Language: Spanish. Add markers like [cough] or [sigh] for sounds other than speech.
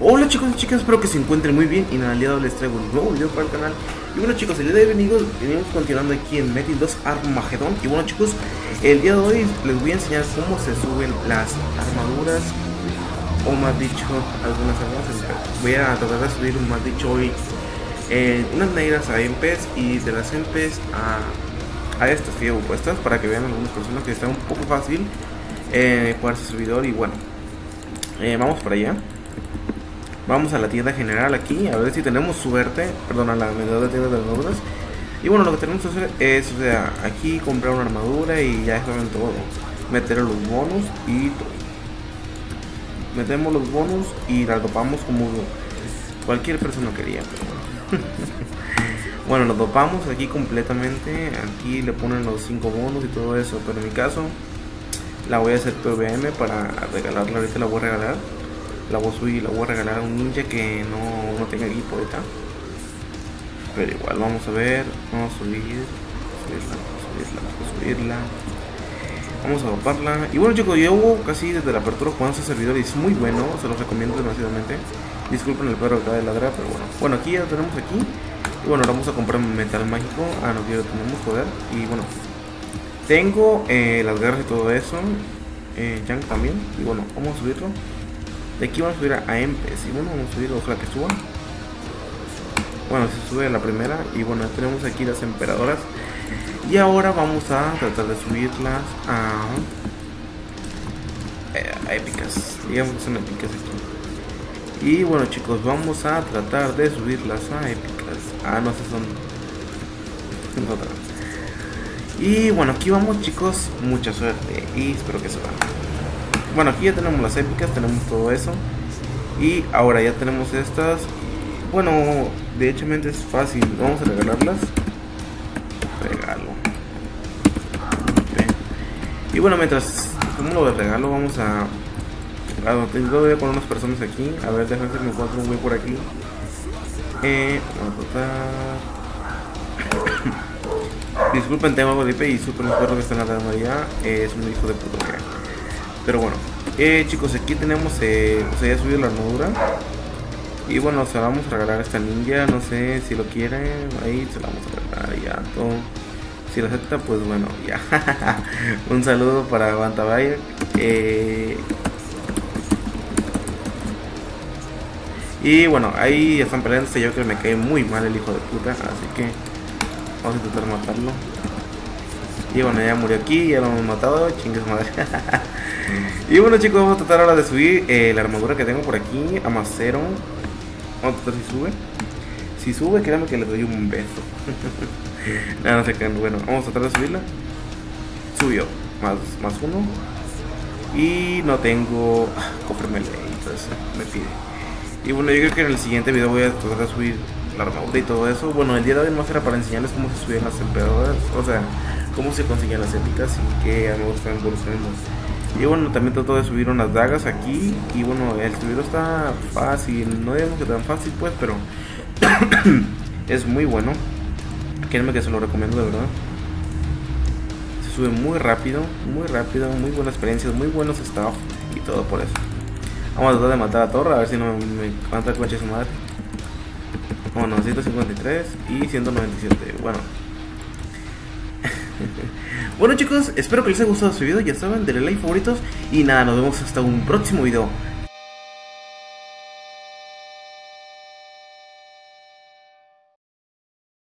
Hola chicos y chicas, espero que se encuentren muy bien. Y nada, el día de hoy les traigo un nuevo video para el canal. Y bueno chicos, el día de hoy venimos, continuando aquí en Metin 2 Armagedón. Y bueno chicos, el día de hoy les voy a enseñar cómo se suben las armaduras O más dicho, algunas armaduras. Voy a tratar de subir, más dicho hoy, eh, unas negras a EMPES y de las EMPES a, a estas que llevo puestas Para que vean algunas personas que está un poco fácil eh, jugar su servidor y bueno eh, Vamos para allá Vamos a la tienda general aquí, a ver si tenemos suerte. Perdón, a la medida de tienda de armaduras. Y bueno, lo que tenemos que hacer es, o sea, aquí comprar una armadura y ya en todo. Meter los bonos y todo. Metemos los bonos y la dopamos como cualquier persona quería. Bueno. [laughs] bueno, lo dopamos aquí completamente. Aquí le ponen los 5 bonos y todo eso. Pero en mi caso, la voy a hacer PVM para regalarla. Ahorita la voy a regalar la voy a subir y la voy a regalar a un ninja que no, no tenga equipo ahorita. Pero igual, vamos a ver. Vamos a subir. Subirla, subirla, subirla. Vamos a doparla. Y bueno chicos, llevo casi desde la apertura jugando ese servidor y es muy bueno. Se los recomiendo demasiadamente. Disculpen el perro acaba de ladrar, pero bueno. Bueno, aquí ya lo tenemos aquí. Y bueno, ahora vamos a comprar metal mágico. Ah, no, ya lo tenemos, joder. Y bueno, tengo eh, las garras y todo eso. Eh, Junk también. Y bueno, vamos a subirlo. De aquí vamos a subir a Empes. Y bueno, vamos a subir, ojalá que suba. Bueno, se sube la primera. Y bueno, tenemos aquí las emperadoras. Y ahora vamos a tratar de subirlas a, eh, a épicas. Digamos que son épicas aquí. Y bueno chicos, vamos a tratar de subirlas a épicas. Ah, no sé, son... Otras. Y bueno, aquí vamos chicos, mucha suerte y espero que suban. Bueno, aquí ya tenemos las épicas, tenemos todo eso. Y ahora ya tenemos estas. Bueno, de hecho es fácil. Vamos a regalarlas. Regalo. Y bueno, mientras como lo de regalo, vamos a... Ah, tengo voy con unas personas aquí. A ver, déjame si me encuentro un güey por aquí. Eh, vamos [coughs] a. Disculpen, tengo algo de y super los que están ladrando allá. Eh, es un hijo de puta pero bueno, eh, chicos, aquí tenemos, eh, o sea, ya subido la armadura. Y bueno, se la vamos a regalar a esta ninja, no sé si lo quiere, ahí se la vamos a regalar ya todo. Si lo acepta, pues bueno, [laughs] ya. Un saludo para Bantabaya. Eh, y bueno, ahí están peleándose, yo que me cae muy mal el hijo de puta, así que vamos a intentar matarlo. Y bueno, ya murió aquí, ya lo hemos matado, chingues madre. [laughs] y bueno chicos, vamos a tratar ahora de subir eh, la armadura que tengo por aquí a más. Vamos a tratar si sube. Si sube, créanme que le doy un beso. [laughs] Nada, no sé qué. Bueno, vamos a tratar de subirla. Subió. Más, más uno. Y no tengo ah, cofre entonces me pide. Y bueno, yo creo que en el siguiente video voy a tratar de subir la armadura y todo eso. Bueno, el día de hoy no será para enseñarles cómo se suben las emperadoras. O sea, cómo se consiguen las épicas y qué armaduras están evolucionando. Y bueno, también trato de subir unas dagas aquí. Y bueno, el subir está fácil. No digamos que tan fácil, pues, pero [coughs] es muy bueno. Créanme que se lo recomiendo de verdad. Se sube muy rápido, muy rápido, muy buena experiencia, muy buenos staff y todo por eso. Vamos a tratar de matar a Torre, a ver si no me mata el coche su madre. Bueno, 153 y 197. Bueno, [laughs] bueno chicos, espero que les haya gustado este video, ya saben, denle like favoritos y nada, nos vemos hasta un próximo video.